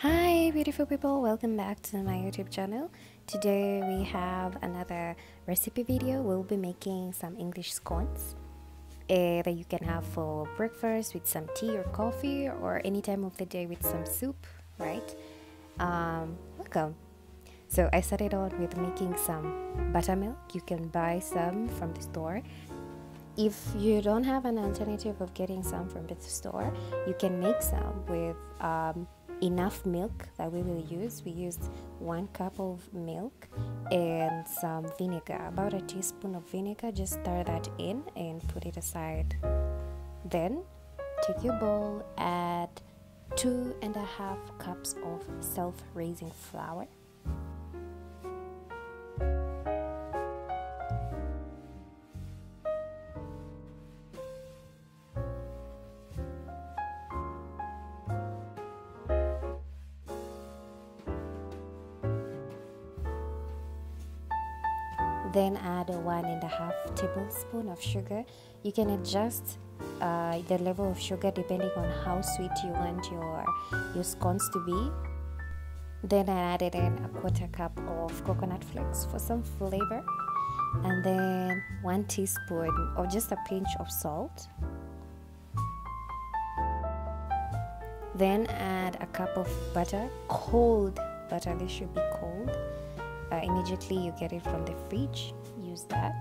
Hi, beautiful people, welcome back to my YouTube channel. Today we have another recipe video. We'll be making some English scones uh, that you can have for breakfast with some tea or coffee or any time of the day with some soup, right? Um, welcome. So I started out with making some buttermilk. You can buy some from the store. If you don't have an alternative of getting some from the store, you can make some with um, enough milk that we will use. We used one cup of milk and some vinegar, about a teaspoon of vinegar. Just stir that in and put it aside. Then take your bowl, add two and a half cups of self raising flour. Then add a one and a half tablespoon of sugar. You can adjust uh, the level of sugar depending on how sweet you want your your scones to be. Then I added in a quarter cup of coconut flakes for some flavor. And then one teaspoon or just a pinch of salt. Then add a cup of butter cold butter. This should be cold uh, immediately you get it from the fridge. Use that.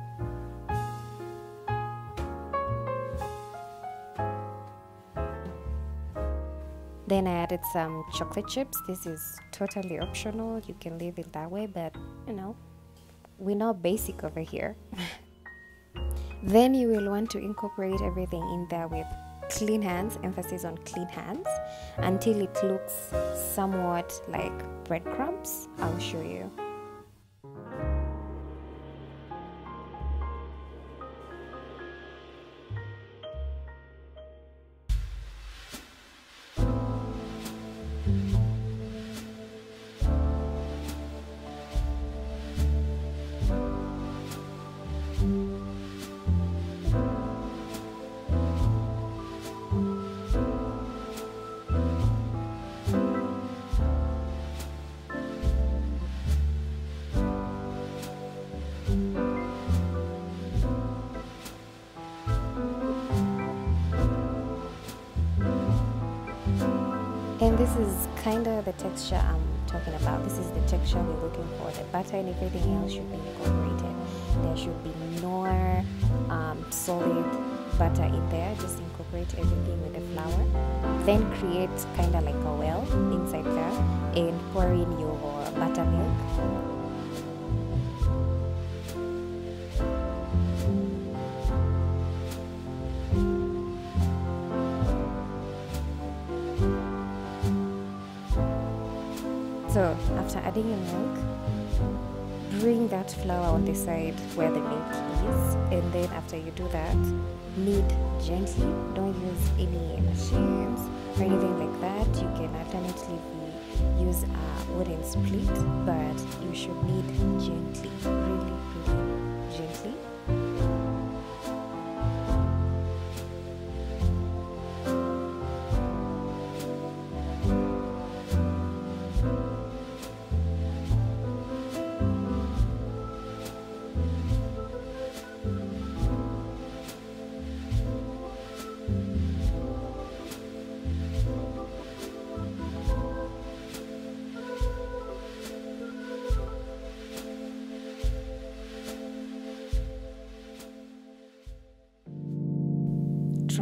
Then I added some chocolate chips. This is totally optional. You can leave it that way but you know we're not basic over here. Then you will want to incorporate everything in there with clean hands emphasis on clean hands until it looks somewhat like breadcrumbs. I'll show you and this is kind of the texture I'm talking about. This is the texture we're looking for. The butter and everything else should be incorporated. There should be no um, solid butter in there. Just incorporate everything with the flour. Then create kind of like a well inside there and pour in your buttermilk. So after adding your milk, bring that flour on the side where the milk is, and then after you do that, knead gently. Don't use any machines or anything like that. You can alternatively use a wooden split, but you should knead gently, really, really gently.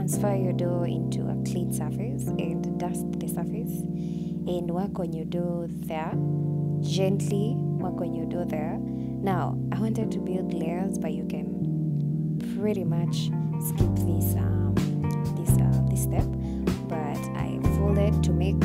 Transfer your dough into a clean surface and dust the surface and work on your dough there. Gently work on your dough there. Now i wanted to build layers but you can pretty much skip this um, this uh, this step but i folded to make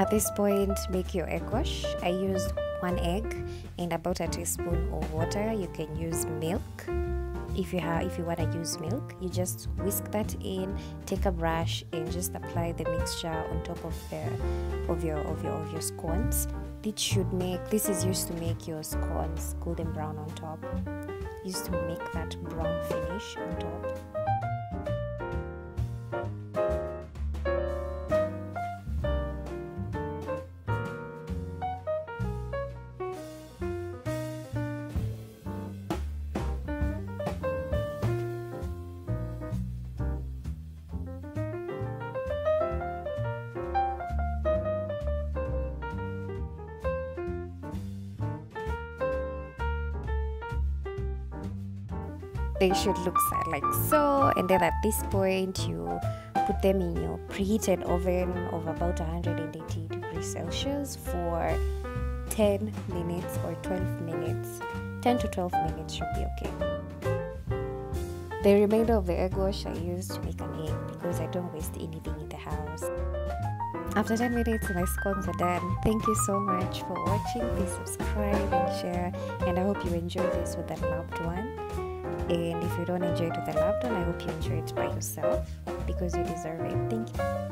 At this point, make your egg wash. I used one egg and about a teaspoon of water. You can use milk. If you have if you want to use milk, you just whisk that in, take a brush and just apply the mixture on top of the of your of your of your scones. This should make this is used to make your scones golden brown on top. Used to make that brown finish on top. They should look like so and then at this point you put them in your preheated oven of about 180 degrees celsius for 10 minutes or 12 minutes. 10 to 12 minutes should be okay. The remainder of the egg wash i use to make an egg because i don't waste anything in the house. After 10 minutes my scones are done. Thank you so much for watching. Please subscribe and share and i hope you enjoy this with a loved one and if you don't enjoy it with a loved one, I hope you enjoy it by yourself because you deserve it. Thank you.